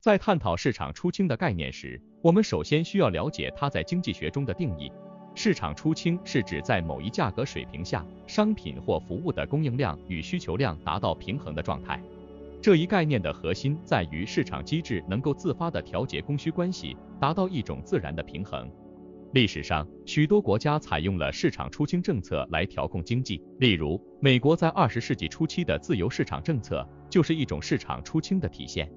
在探讨市场出清的概念时，我们首先需要了解它在经济学中的定义。市场出清是指在某一价格水平下，商品或服务的供应量与需求量达到平衡的状态。这一概念的核心在于市场机制能够自发地调节供需关系，达到一种自然的平衡。历史上，许多国家采用了市场出清政策来调控经济，例如，美国在二十世纪初期的自由市场政策就是一种市场出清的体现。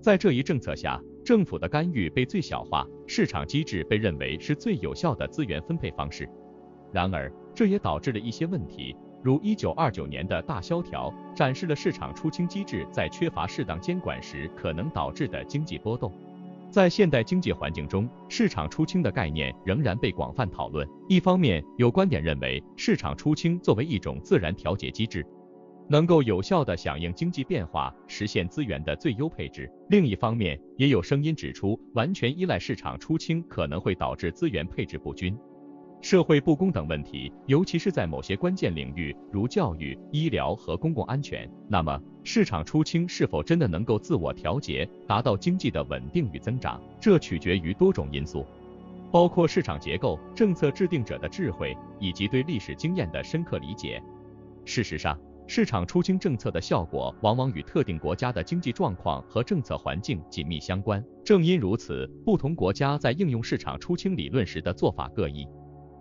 在这一政策下，政府的干预被最小化，市场机制被认为是最有效的资源分配方式。然而，这也导致了一些问题，如一九二九年的大萧条，展示了市场出清机制在缺乏适当监管时可能导致的经济波动。在现代经济环境中，市场出清的概念仍然被广泛讨论。一方面，有观点认为，市场出清作为一种自然调节机制。能够有效地响应经济变化，实现资源的最优配置。另一方面，也有声音指出，完全依赖市场出清可能会导致资源配置不均、社会不公等问题，尤其是在某些关键领域，如教育、医疗和公共安全。那么，市场出清是否真的能够自我调节，达到经济的稳定与增长？这取决于多种因素，包括市场结构、政策制定者的智慧以及对历史经验的深刻理解。事实上，市场出清政策的效果往往与特定国家的经济状况和政策环境紧密相关。正因如此，不同国家在应用市场出清理论时的做法各异。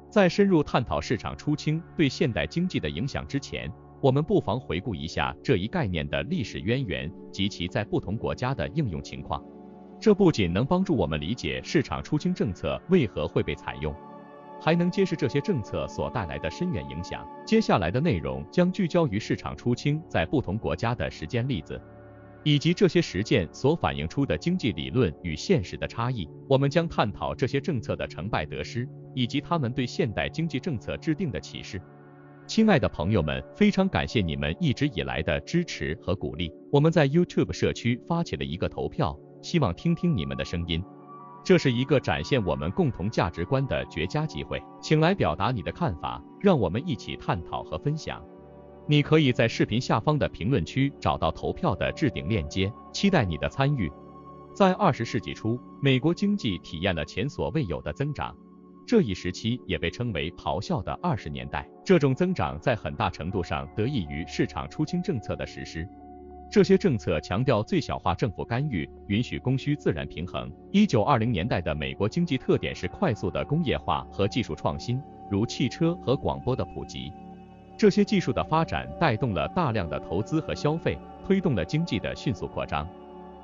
在深入探讨市场出清对现代经济的影响之前，我们不妨回顾一下这一概念的历史渊源及其在不同国家的应用情况。这不仅能帮助我们理解市场出清政策为何会被采用。还能揭示这些政策所带来的深远影响。接下来的内容将聚焦于市场出清在不同国家的实践例子，以及这些实践所反映出的经济理论与现实的差异。我们将探讨这些政策的成败得失，以及他们对现代经济政策制定的启示。亲爱的朋友们，非常感谢你们一直以来的支持和鼓励。我们在 YouTube 社区发起了一个投票，希望听听你们的声音。这是一个展现我们共同价值观的绝佳机会，请来表达你的看法，让我们一起探讨和分享。你可以在视频下方的评论区找到投票的置顶链接，期待你的参与。在二十世纪初，美国经济体验了前所未有的增长，这一时期也被称为“咆哮的二十年代”。这种增长在很大程度上得益于市场出清政策的实施。这些政策强调最小化政府干预，允许供需自然平衡。一九二零年代的美国经济特点是快速的工业化和技术创新，如汽车和广播的普及。这些技术的发展带动了大量的投资和消费，推动了经济的迅速扩张。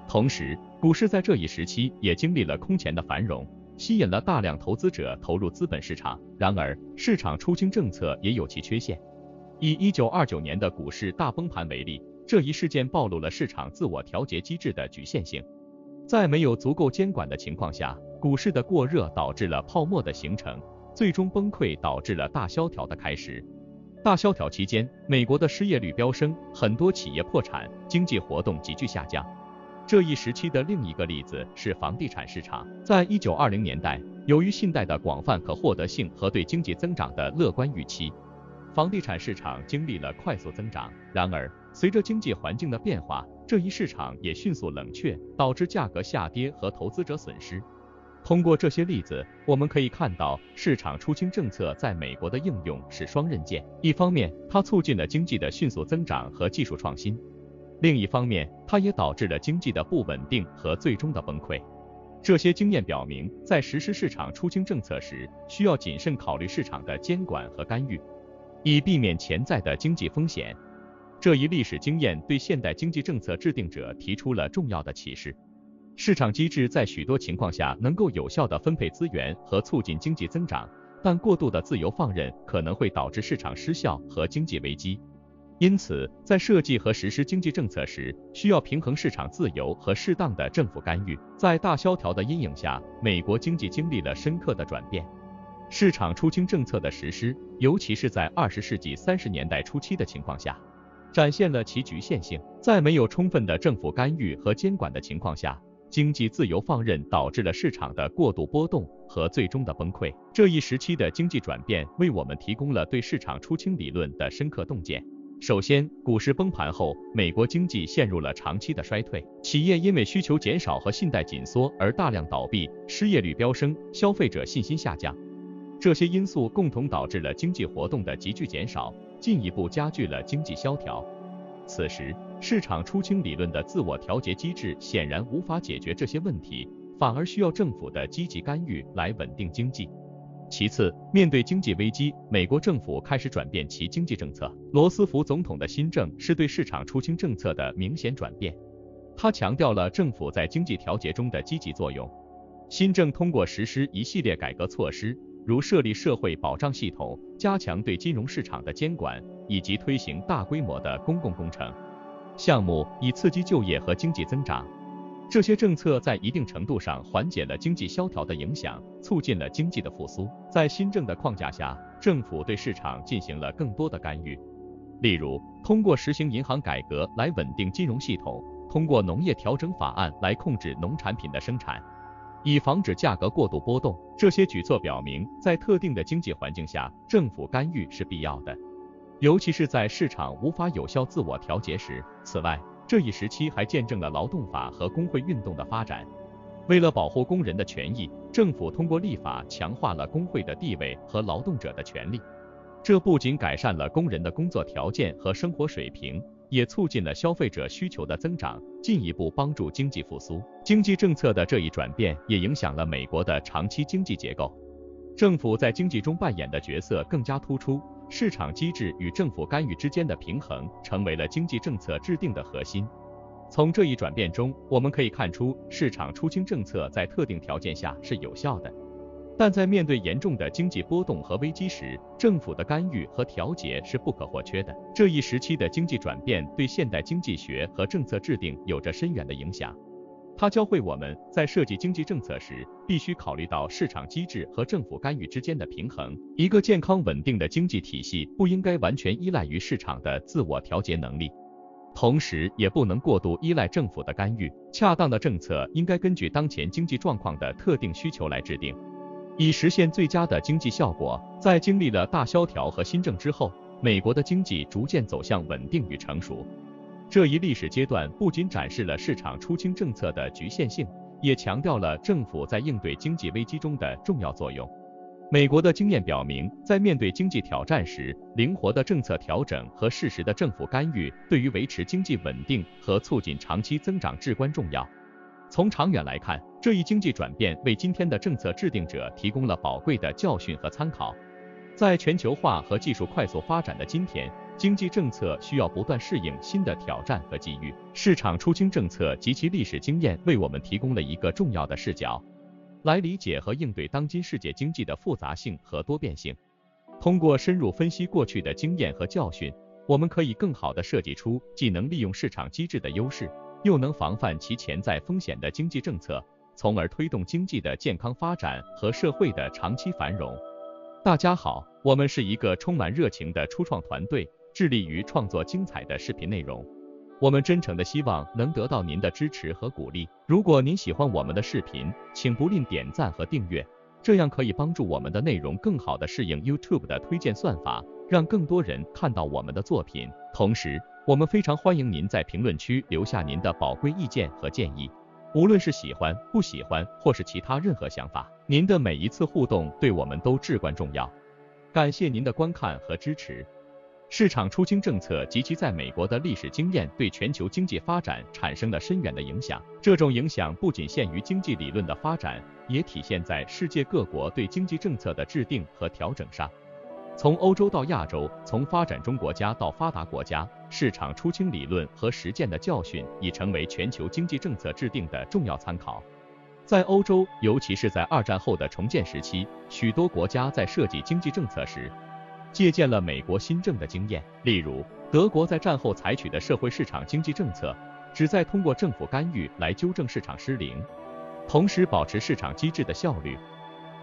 同时，股市在这一时期也经历了空前的繁荣，吸引了大量投资者投入资本市场。然而，市场出清政策也有其缺陷。以一九二九年的股市大崩盘为例。这一事件暴露了市场自我调节机制的局限性，在没有足够监管的情况下，股市的过热导致了泡沫的形成，最终崩溃导致了大萧条的开始。大萧条期间，美国的失业率飙升，很多企业破产，经济活动急剧下降。这一时期的另一个例子是房地产市场。在一九二零年代，由于信贷的广泛可获得性和对经济增长的乐观预期，房地产市场经历了快速增长。然而，随着经济环境的变化，这一市场也迅速冷却，导致价格下跌和投资者损失。通过这些例子，我们可以看到市场出清政策在美国的应用是双刃剑。一方面，它促进了经济的迅速增长和技术创新；另一方面，它也导致了经济的不稳定和最终的崩溃。这些经验表明，在实施市场出清政策时，需要谨慎考虑市场的监管和干预，以避免潜在的经济风险。这一历史经验对现代经济政策制定者提出了重要的启示：市场机制在许多情况下能够有效地分配资源和促进经济增长，但过度的自由放任可能会导致市场失效和经济危机。因此，在设计和实施经济政策时，需要平衡市场自由和适当的政府干预。在大萧条的阴影下，美国经济经历了深刻的转变。市场出清政策的实施，尤其是在二十世纪三十年代初期的情况下。展现了其局限性，在没有充分的政府干预和监管的情况下，经济自由放任导致了市场的过度波动和最终的崩溃。这一时期的经济转变为我们提供了对市场出清理论的深刻洞见。首先，股市崩盘后，美国经济陷入了长期的衰退，企业因为需求减少和信贷紧缩而大量倒闭，失业率飙升，消费者信心下降。这些因素共同导致了经济活动的急剧减少，进一步加剧了经济萧条。此时，市场出清理论的自我调节机制显然无法解决这些问题，反而需要政府的积极干预来稳定经济。其次，面对经济危机，美国政府开始转变其经济政策。罗斯福总统的新政是对市场出清政策的明显转变，他强调了政府在经济调节中的积极作用。新政通过实施一系列改革措施，如设立社会保障系统、加强对金融市场的监管，以及推行大规模的公共工程项目，以刺激就业和经济增长。这些政策在一定程度上缓解了经济萧条的影响，促进了经济的复苏。在新政的框架下，政府对市场进行了更多的干预，例如通过实行银行改革来稳定金融系统，通过农业调整法案来控制农产品的生产，以防止价格过度波动。这些举措表明，在特定的经济环境下，政府干预是必要的，尤其是在市场无法有效自我调节时。此外，这一时期还见证了劳动法和工会运动的发展。为了保护工人的权益，政府通过立法强化了工会的地位和劳动者的权利。这不仅改善了工人的工作条件和生活水平，也促进了消费者需求的增长，进一步帮助经济复苏。经济政策的这一转变也影响了美国的长期经济结构。政府在经济中扮演的角色更加突出。市场机制与政府干预之间的平衡成为了经济政策制定的核心。从这一转变中，我们可以看出，市场出清政策在特定条件下是有效的，但在面对严重的经济波动和危机时，政府的干预和调节是不可或缺的。这一时期的经济转变对现代经济学和政策制定有着深远的影响。它教会我们在设计经济政策时，必须考虑到市场机制和政府干预之间的平衡。一个健康稳定的经济体系不应该完全依赖于市场的自我调节能力，同时也不能过度依赖政府的干预。恰当的政策应该根据当前经济状况的特定需求来制定，以实现最佳的经济效果。在经历了大萧条和新政之后，美国的经济逐渐走向稳定与成熟。这一历史阶段不仅展示了市场出清政策的局限性，也强调了政府在应对经济危机中的重要作用。美国的经验表明，在面对经济挑战时，灵活的政策调整和适时的政府干预对于维持经济稳定和促进长期增长至关重要。从长远来看，这一经济转变为今天的政策制定者提供了宝贵的教训和参考。在全球化和技术快速发展的今天。经济政策需要不断适应新的挑战和机遇，市场出清政策及其历史经验为我们提供了一个重要的视角，来理解和应对当今世界经济的复杂性和多变性。通过深入分析过去的经验和教训，我们可以更好地设计出既能利用市场机制的优势，又能防范其潜在风险的经济政策，从而推动经济的健康发展和社会的长期繁荣。大家好，我们是一个充满热情的初创团队。致力于创作精彩的视频内容，我们真诚的希望能得到您的支持和鼓励。如果您喜欢我们的视频，请不吝点赞和订阅，这样可以帮助我们的内容更好的适应 YouTube 的推荐算法，让更多人看到我们的作品。同时，我们非常欢迎您在评论区留下您的宝贵意见和建议，无论是喜欢、不喜欢，或是其他任何想法，您的每一次互动对我们都至关重要。感谢您的观看和支持。市场出清政策及其在美国的历史经验对全球经济发展产生了深远的影响。这种影响不仅限于经济理论的发展，也体现在世界各国对经济政策的制定和调整上。从欧洲到亚洲，从发展中国家到发达国家，市场出清理论和实践的教训已成为全球经济政策制定的重要参考。在欧洲，尤其是在二战后的重建时期，许多国家在设计经济政策时。借鉴了美国新政的经验，例如德国在战后采取的社会市场经济政策，旨在通过政府干预来纠正市场失灵，同时保持市场机制的效率。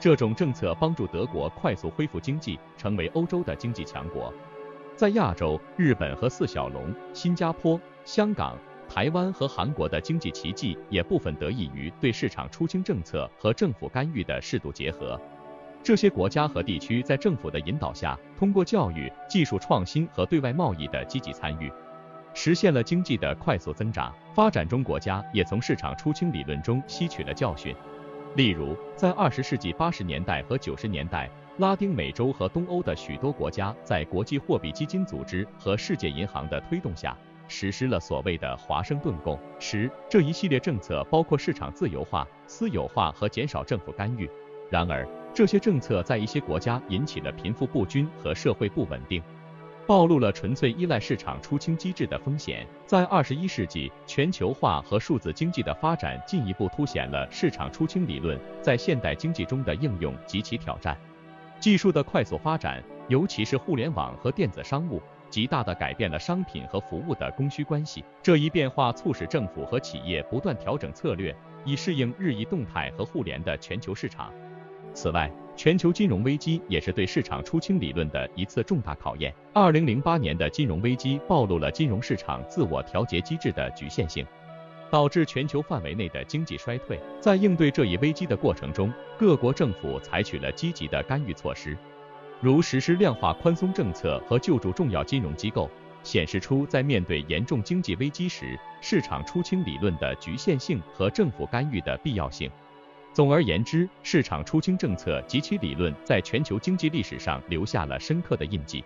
这种政策帮助德国快速恢复经济，成为欧洲的经济强国。在亚洲，日本和四小龙、新加坡、香港、台湾和韩国的经济奇迹，也部分得益于对市场出清政策和政府干预的适度结合。这些国家和地区在政府的引导下，通过教育、技术创新和对外贸易的积极参与，实现了经济的快速增长。发展中国家也从市场出清理论中吸取了教训。例如，在二十世纪八十年代和九十年代，拉丁美洲和东欧的许多国家在国际货币基金组织和世界银行的推动下，实施了所谓的华盛顿共识这一系列政策，包括市场自由化、私有化和减少政府干预。然而，这些政策在一些国家引起了贫富不均和社会不稳定，暴露了纯粹依赖市场出清机制的风险。在二十一世纪，全球化和数字经济的发展进一步凸显了市场出清理论在现代经济中的应用及其挑战。技术的快速发展，尤其是互联网和电子商务，极大地改变了商品和服务的供需关系。这一变化促使政府和企业不断调整策略，以适应日益动态和互联的全球市场。此外，全球金融危机也是对市场出清理论的一次重大考验。二零零八年的金融危机暴露了金融市场自我调节机制的局限性，导致全球范围内的经济衰退。在应对这一危机的过程中，各国政府采取了积极的干预措施，如实施量化宽松政策和救助重要金融机构，显示出在面对严重经济危机时，市场出清理论的局限性和政府干预的必要性。总而言之，市场出清政策及其理论在全球经济历史上留下了深刻的印记。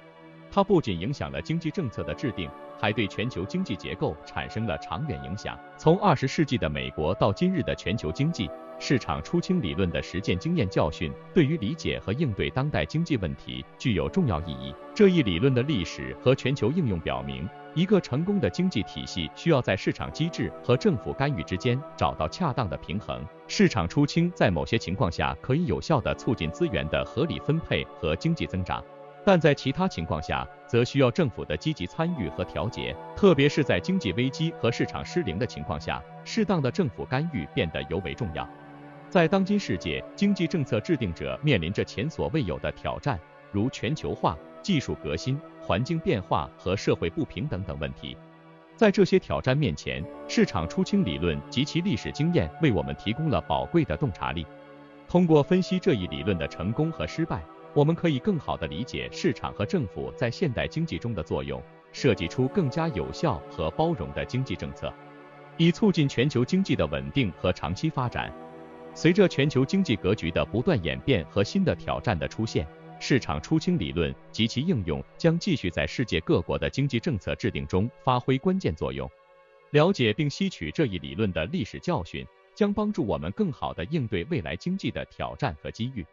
它不仅影响了经济政策的制定，还对全球经济结构产生了长远影响。从二十世纪的美国到今日的全球经济，市场出清理论的实践经验教训，对于理解和应对当代经济问题具有重要意义。这一理论的历史和全球应用表明。一个成功的经济体系需要在市场机制和政府干预之间找到恰当的平衡。市场出清在某些情况下可以有效地促进资源的合理分配和经济增长，但在其他情况下则需要政府的积极参与和调节，特别是在经济危机和市场失灵的情况下，适当的政府干预变得尤为重要。在当今世界，经济政策制定者面临着前所未有的挑战，如全球化。技术革新、环境变化和社会不平等等问题，在这些挑战面前，市场出清理论及其历史经验为我们提供了宝贵的洞察力。通过分析这一理论的成功和失败，我们可以更好地理解市场和政府在现代经济中的作用，设计出更加有效和包容的经济政策，以促进全球经济的稳定和长期发展。随着全球经济格局的不断演变和新的挑战的出现。市场出清理论及其应用将继续在世界各国的经济政策制定中发挥关键作用。了解并吸取这一理论的历史教训，将帮助我们更好地应对未来经济的挑战和机遇。